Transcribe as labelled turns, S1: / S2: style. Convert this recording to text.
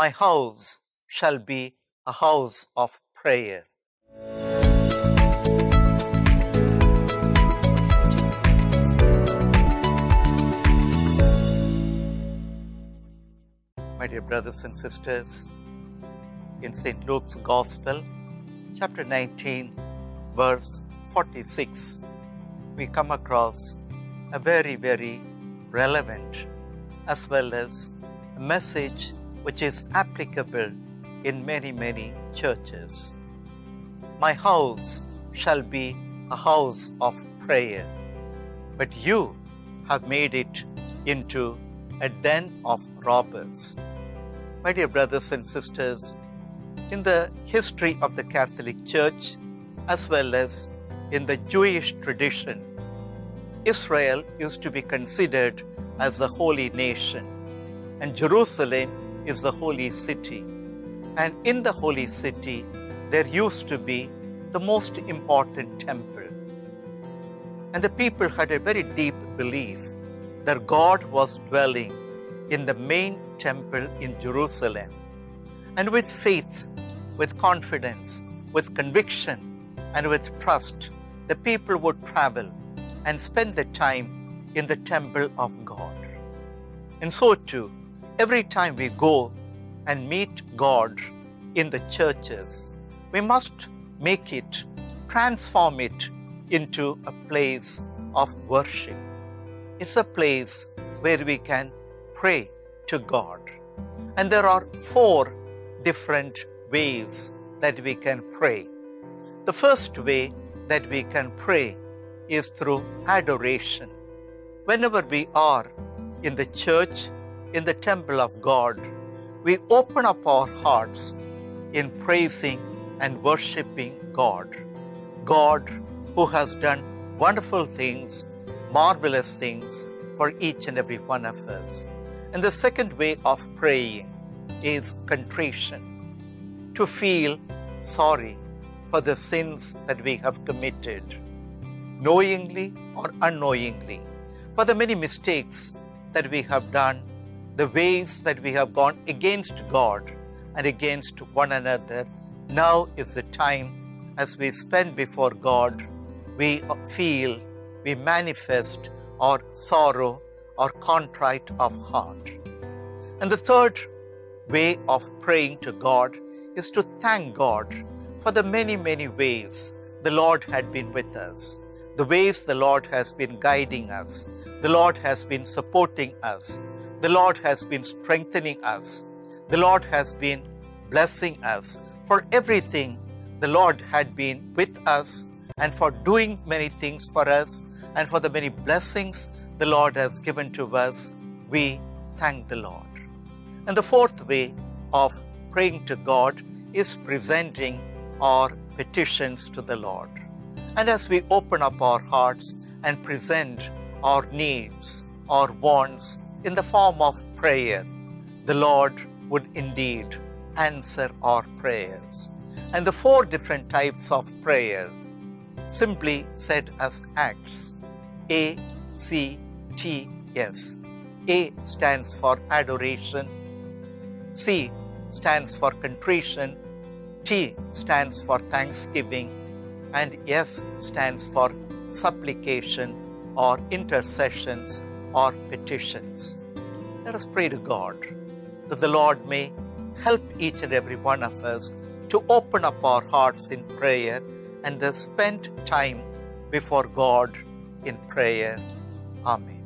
S1: My house shall be a house of prayer. My dear brothers and sisters, in St. Luke's Gospel, chapter 19, verse 46, we come across a very, very relevant as well as a message which is applicable in many, many churches. My house shall be a house of prayer, but you have made it into a den of robbers. My dear brothers and sisters, in the history of the Catholic Church, as well as in the Jewish tradition, Israel used to be considered as the holy nation, and Jerusalem is the holy city. And in the holy city, there used to be the most important temple. And the people had a very deep belief that God was dwelling in the main temple in Jerusalem. And with faith, with confidence, with conviction, and with trust, the people would travel and spend the time in the temple of God. And so too, every time we go and meet God in the churches, we must make it, transform it into a place of worship. It's a place where we can pray to God. And there are four different ways that we can pray. The first way that we can pray is through adoration. Whenever we are in the church, in the temple of God, we open up our hearts in praising and worshiping God. God who has done wonderful things, marvelous things for each and every one of us. And the second way of praying is contrition, to feel sorry for the sins that we have committed, knowingly or unknowingly, for the many mistakes that we have done, the ways that we have gone against God and against one another. Now is the time as we spend before God, we feel, we manifest our sorrow or contrite of heart. And the third way of praying to God is to thank God for the many, many ways the Lord had been with us, the ways the Lord has been guiding us, the Lord has been supporting us, the Lord has been strengthening us, the Lord has been blessing us for everything the Lord had been with us and for doing many things for us and for the many blessings the Lord has given to us, we thank the Lord. And the fourth way of praying to God is presenting our petitions to the Lord. And as we open up our hearts and present our needs, our wants in the form of prayer, the Lord would indeed answer our prayers. And the four different types of prayer, simply said as acts A, C, T, S. A stands for adoration, C stands for contrition, T stands for thanksgiving, and S stands for supplication or intercessions or petitions. Let us pray to God that the Lord may help each and every one of us to open up our hearts in prayer and thus spend time before God in prayer. Amen.